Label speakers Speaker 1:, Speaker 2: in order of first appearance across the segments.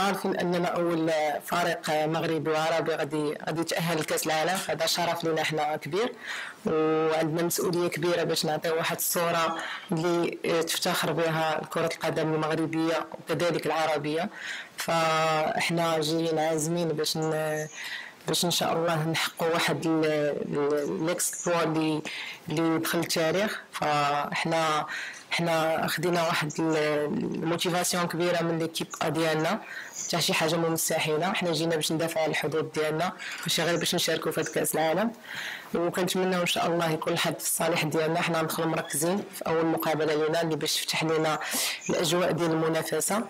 Speaker 1: عارفين أننا أول فريق مغربي وعربي غادي غادي يتأهل لكأس العالم هذا شرف لنا إحنا كبير وعندنا مسؤولية كبيرة باش نعطيو واحد الصورة اللي تفتخر بها كره القدم المغربية وكذلك العربية. فإحنا جايين عازمين باش باش إن شاء الله نحققوا واحد الاكسبلوا اللي اللي يدخل التاريخ. فاحنا حنا خدينا واحد الموتيفاسيون كبيرة من ليكيب ديالنا. حتى شي حاجة مو مستحيله حنا جينا باش ندافعوا على الحدود ديالنا. ماشي غير باش نشاركوا في كأس العالم. وكنتمنى إن شاء الله يكون الحد في الصالح ديالنا. حنا ندخلوا مركزين في أول مقابلة لنا اللي باش تفتح لنا الأجواء ديال المنافسة.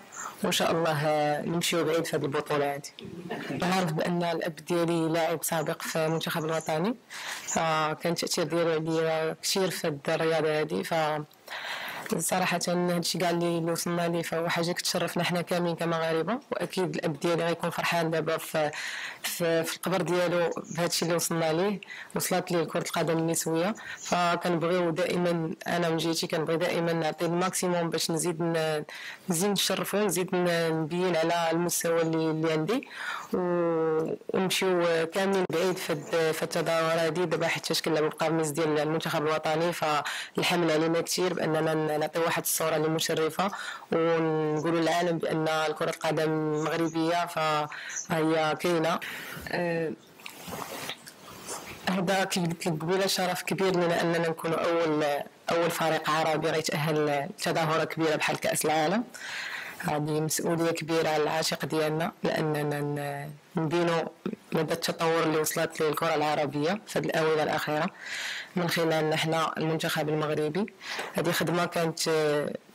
Speaker 1: وان شاء الله نمشيو بعيد في هذه البطولة هذه نعرف بأن الأب ديالي لاعب سابق في المنتخب الوطني. فكان التاثير ديالو عليا كثير في الرياضه هذه. ف صراحة هادشي كاع اللي وصلنا ليه فهو حاجة كتشرفنا حنا كاملين كمغاربة وأكيد الأب ديالي غيكون فرحان دابا في, في, في القبر ديالو بهادشي اللي وصلنا ليه وصلت ليه كرة القدم النسوية فكنبغيو دائما أنا من جهتي كنبغي دائما نعطي الماكسيموم باش نزيد نزيد نشرفو نزيد نبين على المستوى اللي, اللي عندي. ونمشيو كاملين بعيد في التظاهرة هادي. دابا حيت كنلعبو القميص ديال المنتخب الوطني فالحمل علينا كثير بأننا نعطيو واحد الصورة اللي مشرفه ونقولوا للعالم بأن كره القدم المغربيه فهي كاينة. أه هذا كيف قلت لك قبيله شرف كبير لنا أننا نكونوا اول أول فريق عربي غيتاهل لتظاهره كبيرة بحال كأس العالم. هذه مسؤولية كبيرة على العاشق ديالنا لأننا نبينوا مدى التطور اللي وصلت له الكره العربية في الاونه الاخيره من خلال نحن المنتخب المغربي. هذه خدمة كانت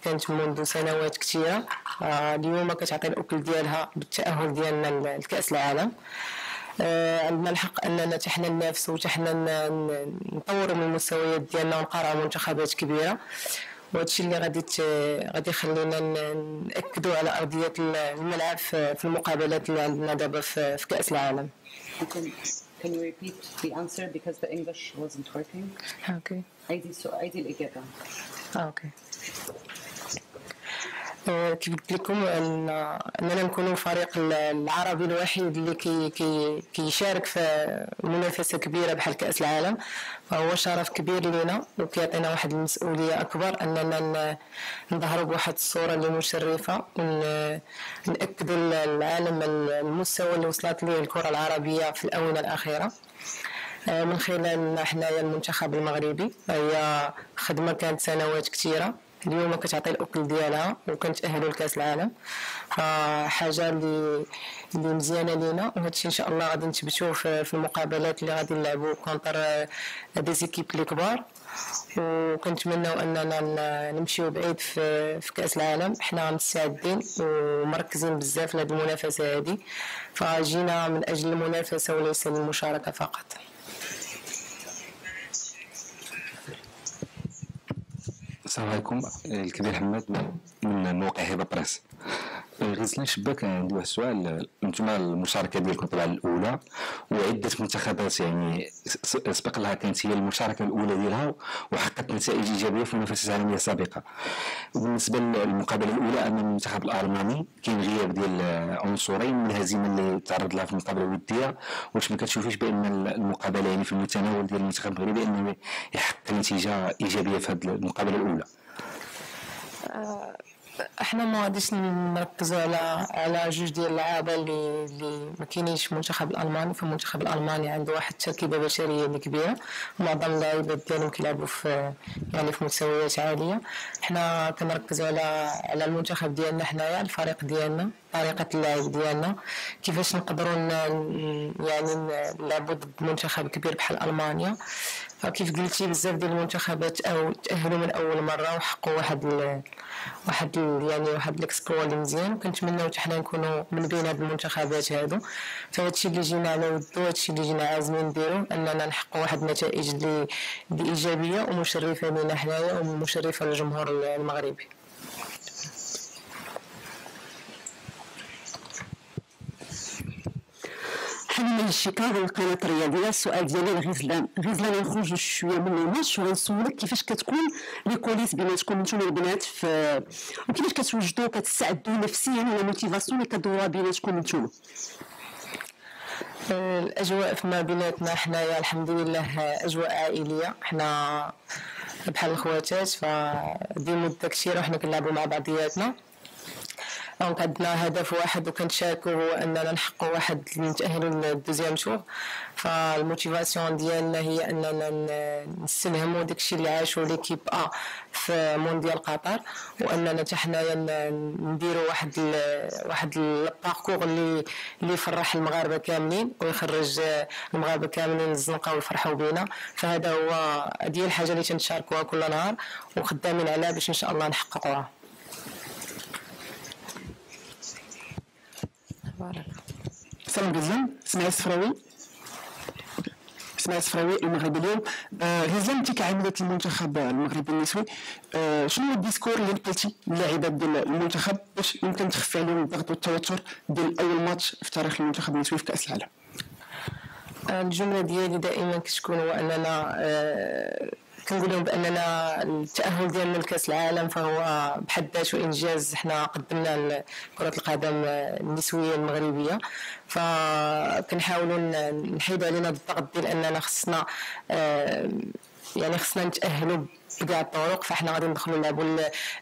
Speaker 1: كانت منذ سنوات كثيرة. آه، اليوم كتعطي الأكل ديالها بالتأهل ديالنا لكأس العالم. آه، عندنا الحق أننا تحنا ننافسوا وتحنا نطوروا من المستويات ديالنا ونقارعوا منتخبات كبيرة. وهذا الشيء اللي غادي غادي يخلينا نأكدوا على أرضية الملعب في المقابلات اللي عندنا دابا في كأس العالم
Speaker 2: Can you repeat the answer because the English wasn't working?
Speaker 1: Okay.
Speaker 2: عيدي السؤال عيدي الإجابة.
Speaker 1: Okay. كيف قلت لكم أن أننا نكونوا الفريق العربي الوحيد اللي كي كي كيشارك في منافسة كبيرة بحال كأس العالم. فهو شرف كبير لنا وكيعطينا واحد المسؤولية أكبر أننا نظهروا بواحد الصورة اللي مشرفة وناكدوا للعالم المستوى اللي وصلت ليه الكرة العربية في الآونة الأخيرة. من خلال حنايا المنتخب المغربي هي خدمة كانت سنوات كثيره اليوم كتعطي الاكل ديالها وكنتاهلوا لكأس العالم. فحاجه اللي اللي مزيانة لينا وهادشي إن شاء الله غادي نثبتوه في المقابلات اللي غادي نلعبوا كونتر دي زيكيب اللي كبار. وكنتمناو أننا نمشيو بعيد في, في كأس العالم. حنا مستعدين ومركزين بزاف لهاد المنافسة هذه فجينا من أجل المنافسة وليس للمشاركة فقط.
Speaker 3: السلام عليكم. الكبير حماد من موقع هبه بريس. غزلان شباك عندي واحد السؤال أنتم المشاركة ديالكم طبعا الأولى وعدة منتخبات يعني سبق لها كانت هي المشاركة الأولى ديالها وحققت نتائج إيجابية في المنافسات العالمية السابقة. بالنسبة للمقابلة الأولى أمام المنتخب الألماني كاين غياب ديال عنصرين من الهزيمة اللي تعرض لها في المقابلة الودية. واش ما كتشوفيش بأن المقابلة يعني في المتناول ديال المنتخب المغربي أنه يحقق نتيجة إيجابية في هذه المقابلة الأولى؟
Speaker 1: آه، إحنا ما غاديش نركزوا على على جوج ديال اللعابه اللي اللي ما كاينينش في المنتخب الالماني فالمنتخب الألماني عنده واحد التركيبة بشرية اللي كبيرة. معظم اللاعبات ديالهم كيلعبوا في يعني في مستويات عالية. إحنا كنركزوا على على المنتخب ديالنا حنايا الفريق ديالنا. طريقة اللعب ديالنا كيفاش نقدروا يعني نلعبوا ضد منتخب كبير بحال ألمانيا. فكيف قلتي بزاف ديال المنتخبات أو تأهلوا من أول مرة وحققوا واحد ال واحد ال يعني واحد الاكسبلو اللي مزيان. وكنتمناو حتى حنا نكونوا من بين هاد المنتخبات هادو. فهادشي اللي جينا على ودو هادشي اللي جينا عازمين نديرو أننا نحققوا واحد النتائج اللي ايجابيه ومشرفة لينا حنايا ومشرفة للجمهور المغربي.
Speaker 4: حنا شيكاغو القناة الرياضية. السؤال ديالي لغزلان غزلان. نخرجوا شوية من الماتش وغنسولك كيفاش كتكون les coulisses بيناتكم نتوما البنات في وكيفاش كتوجدوا كتستعدوا نفسيا ولا motivation اللي كدورها بيناتكم نتوما؟
Speaker 1: الأجواء فيما بيناتنا حنايا الحمد لله أجواء عائلية. حنا بحال الخواتات فديما داكشي وحنا كنلعبوا مع بعضياتنا. donc عندنا هدف واحد وكنتشاركو هو أننا نحققوا واحد نتاهلوا لل deuxième tour فال motivation ديالنا هي أننا نستلهموا داكشي اللي عاشوا l'équipe A في مونديال قطر وأننا حتى حنايا نديروا واحد ال واحد الباركور اللي اللي يفرح المغاربة كاملين ويخرج المغاربة كاملين للزنقه ويفرحوا بينا. فهذا هو هذه الحاجة اللي تنشاركوها كل نهار وخدامين عليها باش إن شاء الله نحققوها.
Speaker 4: بارك سلام جزيلا اسمعي الصفراوي. اسمعي الصفراوي المغرب اليوم. آه غزلان انت كعاملة المنتخب المغربي النسوي. آه شنو هو الديسكور اللي نقلتي للاعبات ديال المنتخب؟ باش يمكن تخفي عليهم الضغط والتوتر ديال أول ماتش في تاريخ المنتخب النسوي في كأس العالم؟
Speaker 1: الجملة ديالي دائما كتكون هو أننا كنقول لهم بأننا التأهل ديالنا لكاس العالم فهو بحد ذاته إنجاز. حنا قدمنا كره القدم النسوية المغربية. فكنحاولوا نحيدوا علينا الضغط ديال أننا خصنا يعني خصنا نتأهلوا بكاع الطرق فإحنا غادي ندخلوا نلعبوا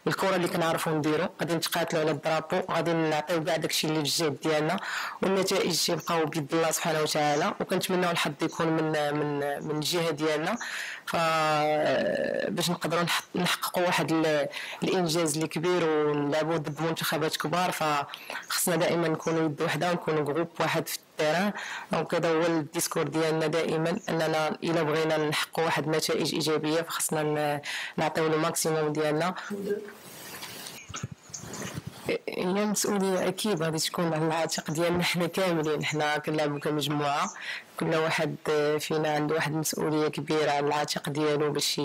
Speaker 1: الكرة اللي كنعرفوا نديروا. غادي نتقاتلوا على ال drapeau غادي نعطيو كاع داكشي اللي في الجهد ديالنا. والنتائج تيبقاو بيد الله سبحانه وتعالى. وكنتمناو الحظ يكون من من من الجهه ديالنا. ف باش نقدروا نحققوا واحد الإنجاز اللي كبير ونلعبوا ضد منتخبات كبار. فخصنا دائما نكونوا يد وحدة ونكونوا groupe واحد في ال terrain. هذا هو ال discours ديالنا دائما. أننا إلا بغينا نحققوا واحد النتائج إيجابية فخصنا نعطيو le maximum ديالنا. هي مسؤولية أكيد غادي تكون على العاتق ديالنا حنا كاملين حنا كنلعبو كمجموعة. كل واحد فينا عنده واحد المسؤولية كبيرة على العاتق ديالو باش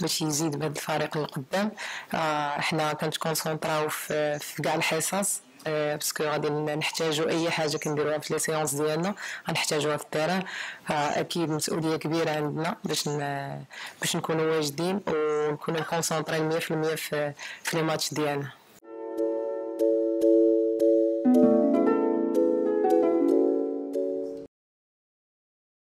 Speaker 1: باش يزيد بهذا الفريق القدام آه حنا كنتكونسونطراو في كاع الحصص. parce que غادي نحتاجو أي حاجة كنديروها في les séances ديالنا غنحتاجوها في ال terrain أكيد مسؤولية كبيرة عندنا باش باش نكونوا واجدين ونكونوا كونسونطرين 100% في في les matchs ديالنا.